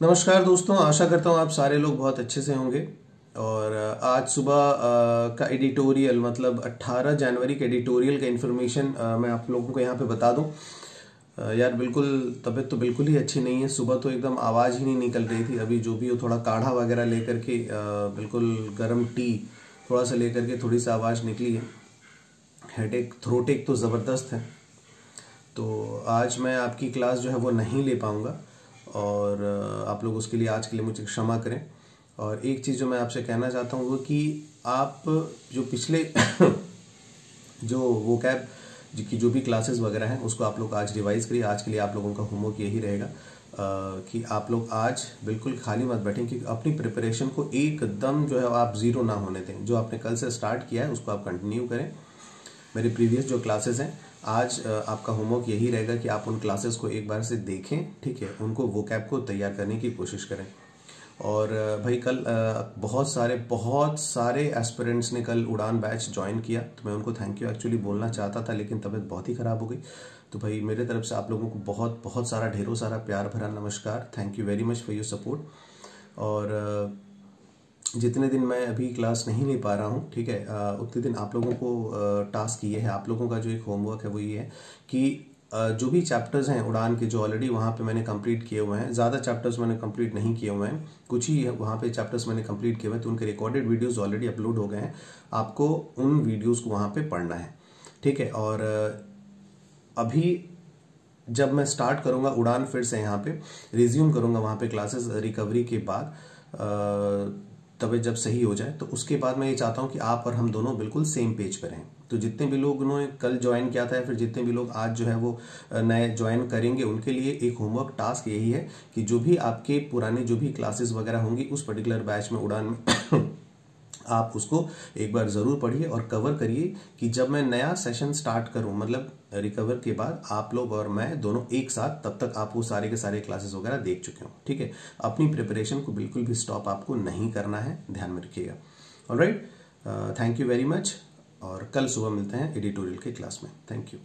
नमस्कार दोस्तों, आशा करता हूँ आप सारे लोग बहुत अच्छे से होंगे। और आज सुबह का एडिटोरियल मतलब 18 जनवरी के एडिटोरियल का इन्फॉर्मेशन मैं आप लोगों को यहाँ पे बता दूँ। यार बिल्कुल, तबीयत तो बिल्कुल ही अच्छी नहीं है। सुबह तो एकदम आवाज़ ही नहीं निकल रही थी। अभी जो भी हो, थोड़ा काढ़ा वगैरह लेकर के बिल्कुल गर्म टी, थोड़ा सा लेकर के थोड़ी सी आवाज़ निकली है। हेडेक थ्रोटेक तो ज़बरदस्त है। तो आज मैं आपकी क्लास जो है वो नहीं ले पाऊँगा। और आप लोग उसके लिए आज के लिए मुझे क्षमा करें। और एक चीज़ जो मैं आपसे कहना चाहता हूँ वो कि आप जो पिछले जो वो कैब की जो भी क्लासेस वगैरह हैं, उसको आप लोग आज रिवाइज करिए। आज के लिए आप लोगों का होमवर्क यही रहेगा कि आप लोग आज बिल्कुल खाली मत बैठें, कि अपनी प्रिपरेशन को एकदम जो है आप ज़ीरो ना होने दें। जो आपने कल से स्टार्ट किया है, उसको आप कंटिन्यू करें। मेरे प्रीवियस जो क्लासेस हैं, आज आपका होमवर्क यही रहेगा कि आप उन क्लासेस को एक बार से देखें, ठीक है? उनको वो कैब को तैयार करने की कोशिश करें। और भाई कल बहुत सारे बहुत सारे एस्पिरेंट्स ने कल उड़ान बैच ज्वाइन किया तो मैं उनको थैंक यू एक्चुअली बोलना चाहता था, लेकिन तबीयत बहुत ही ख़राब हो गई। तो भाई मेरे तरफ़ से आप लोगों को बहुत बहुत सारा ढेरों सारा प्यार भरा नमस्कार। Thank you very much for your support और जितने दिन मैं अभी क्लास नहीं ले पा रहा हूँ, ठीक है उतने दिन आप लोगों को टास्क ये है। आप लोगों का जो एक होमवर्क है वो ये है कि जो भी चैप्टर्स हैं उड़ान के जो ऑलरेडी वहाँ पे मैंने कंप्लीट किए हुए हैं, ज़्यादा चैप्टर्स मैंने कंप्लीट नहीं किए हुए हैं, कुछ ही वहाँ पे चैप्टर्स मैंने कंप्लीट किए हुए हैं तो उनके रिकॉर्डेड वीडियोस ऑलरेडी अपलोड हो गए हैं। आपको उन वीडियोस को वहाँ पे पढ़ना है, ठीक है, और अभी जब मैं स्टार्ट करूँगा उड़ान फिर से यहाँ पर रिज्यूम करूँगा वहाँ पर क्लासेस रिकवरी के बाद तबीयत जब सही हो जाए तो उसके बाद मैं ये चाहता हूँ कि आप और हम दोनों बिल्कुल सेम पेज पर रहें। तो जितने भी लोग उन्होंने कल ज्वाइन किया था या फिर जितने भी लोग आज जो है वो नए ज्वाइन करेंगे, उनके लिए एक होमवर्क टास्क यही है कि जो भी आपके पुराने जो भी क्लासेस वगैरह होंगी, उस पर्टिकुलर बैच में उड़ान में आप उसको एक बार ज़रूर पढ़िए और कवर करिए कि जब मैं नया सेशन स्टार्ट करूँ मतलब रिकवर के बाद आप लोग और मैं दोनों एक साथ, तब तक आप वो सारे के सारे क्लासेस वगैरह देख चुके हो, ठीक है? अपनी प्रिपरेशन को बिल्कुल भी स्टॉप आपको नहीं करना है, ध्यान में रखिएगा। All right thank you very much और कल सुबह मिलते हैं एडिटोरियल के क्लास में। Thank you